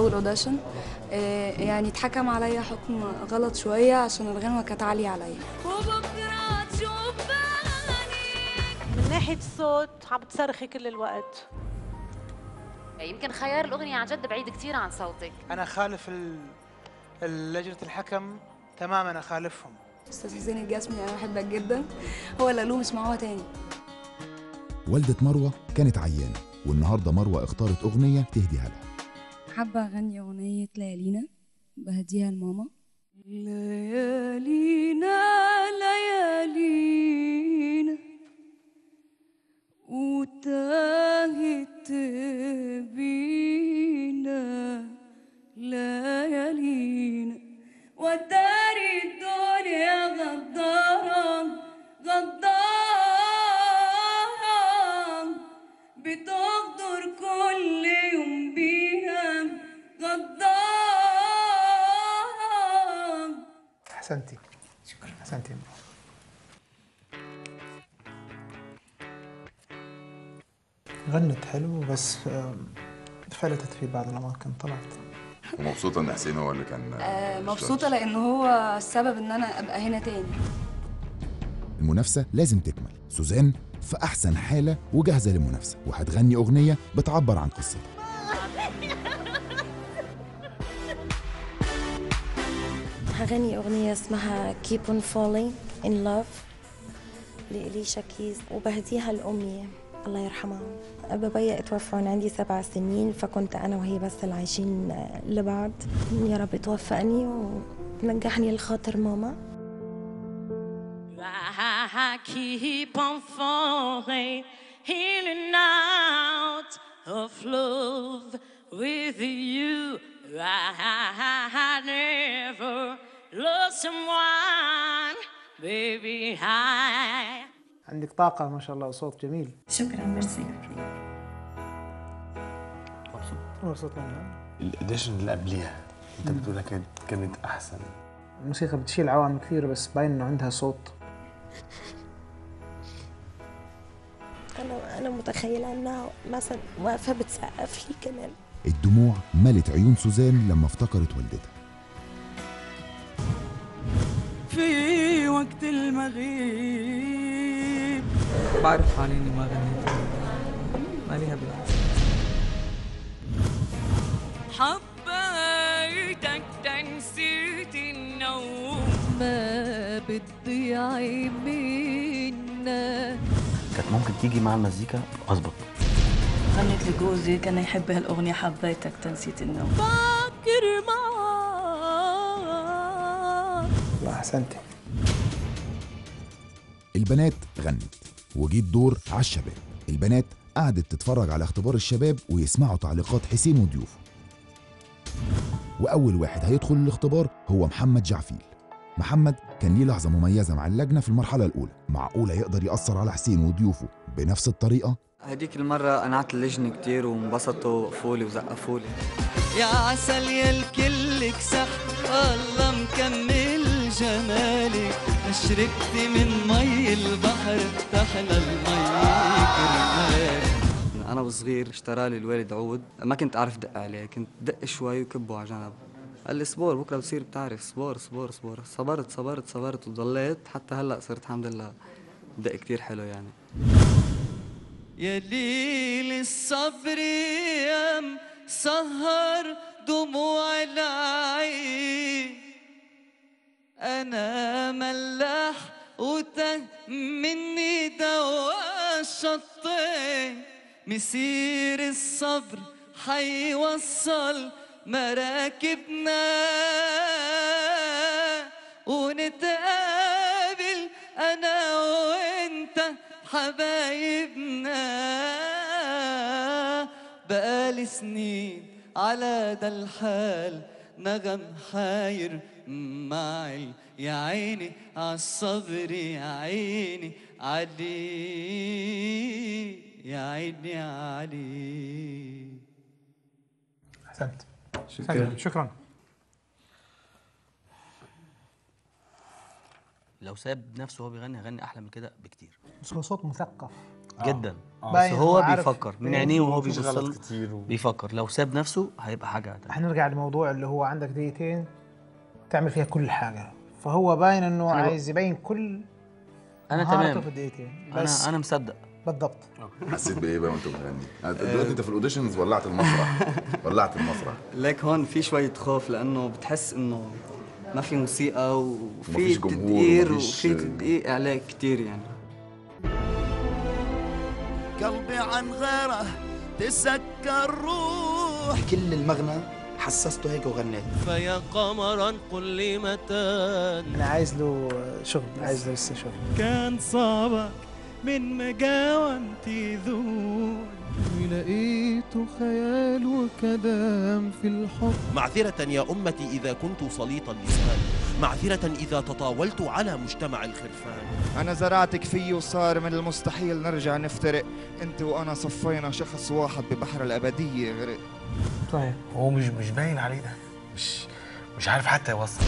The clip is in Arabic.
أول اوديشن آه، يعني اتحكم عليا حكم غلط شوية عشان الغنوة كانت عالية عليا. من ناحية الصوت عم بتصرخي كل الوقت. يمكن خيار الأغنية عن جد بعيد كثير عن صوتك. أنا خالف ال- لجنة الحكم تماما أخالفهم. أستاذ حسين الجسمي أنا بحبك جدا. هو اللي قال لهم اسمعوها تاني. والدة مروة كانت عيانة والنهاردة مروة اختارت أغنية تهديها لها. حابة أغني أغنية ليالينا بهديها لماما. ليالينا ليالينا. وتاهت احسنتي شكرا. احسنتي غنت حلو بس فلتت في بعض الأماكن طلعت. ومبسوطة إن حسين هو اللي كان آه، مبسوطة لأن هو السبب إن أنا أبقى هنا تاني. المنافسة لازم تكمل. سوزان في أحسن حالة وجاهزة للمنافسة. وهتغني أغنية بتعبر عن قصتها هغني أغنية اسمها Keep on Falling in Love لإليشا كيز وبهديها لأمي الله يرحمها. بابايا اتوفى وأنا عندي سبع سنين فكنت أنا وهي بس اللي عايشين لبعض. يا رب توفقني ونجحني لخاطر ماما. Keep on falling in out of love with you. I never lost someone, baby. I عندك طاقة ما شاء الله وصوت جميل. شكرا ميرسي. مبسوط. منها. الاديشن اللي قبليها أنت بتقولها كانت كانت أحسن. الموسيقى بتشيل عوامل كثيرة بس باين إنه عندها صوت. أنا أنا متخيلة إنها مثلا واقفة بتسقف لي كمان. الدموع ملت عيون سوزان لما افتكرت والدتها. وقت المغيب. بعرف حالي إني ما غنيت. ماليها بالعكس حبيتك تنسيت النوم. ما بتضيع منا كانت ممكن تيجي مع المزيكا؟ أظبط. غنيت لجوزي كان يحب هالأغنية. حبيتك تنسيت النوم. فكر معاك. لا أحسنتي. البنات غنت. وجي الدور على الشباب. البنات قعدت تتفرج على اختبار الشباب ويسمعوا تعليقات حسين وضيوفه وأول واحد هيدخل الاختبار هو محمد جعفيل. محمد كان ليه لحظة مميزة مع اللجنة في المرحلة الأولى. معقولة يقدر يأثر على حسين وضيوفه بنفس الطريقة؟ هديك المرة قنعت اللجنة كتير وانبسطوا وقفولي وزقفولي. يا عسل يا الكل كسح الله مكمل جمالك شربت من مي البحر تحلى المي كرمالك أنا وصغير اشترى لي الوالد عود. ما كنت أعرف دق عليه كنت دق شوي وكبه على جنب. قال لي صبور بكرة بصير بتعرف. صبور صبور صبور صبرت صبرت صبرت وضليت. حتى هلأ صرت الحمد لله دق كتير حلو يعني. يا ليل الصبر يا سهر دموع العين. أنا ملاح وته مني دوا الشطين مسير الصبر حيوصل مراكبنا. ونتقابل أنا وإنت حبايبنا. بقالي سنين على ده الحال. نغم حاير معي يا عيني عالصبر يا عيني علي يا عيني علي احسنت شكرا. شكرا لو ساب نفسه وهو بيغني هغني أحلى من كده بكتير. بس هو صوت مثقف. جدا. بس باين هو بيفكر من عينيه وهو بيبص كتير و... بيفكر. لو ساب نفسه هيبقى حاجة تانية. حنرجع لموضوع اللي هو عندك دقيقتين تعمل فيها كل حاجة. فهو باين إنه عايز يبين كل أنا تمام. في الدقيقتين. أنا بس أنا مصدق. بالضبط. حسيت بإيه بقى وأنت بتغني؟ دلوقتي أنت في الأوديشنز ولعت المسرح. ولعت المسرح. ليك هون في شوية خوف لأنه بتحس إنه ما في موسيقى وفي تدقير وفي تدقيق عليك كتير يعني. قلبي عن غيره تسكر روح. كل المغنى حسسته هيك وغنيت فيا قمرا قل لي متى. أنا عايز له شغل عايز له لسه شغل. كان صعبك من مجاوة ذول لقيت خيال وكلام في الحب. معذرة يا أمتي إذا كنت سليط اللسان معذرة إذا تطاولت على مجتمع الخرفان. أنا زرعتك فيه وصار من المستحيل نرجع نفترق. أنت وأنا صفينا شخص واحد ببحر الأبدية غرق. طيب. هو مش مش باين عليه ده. مش مش عارف حتى يوصل.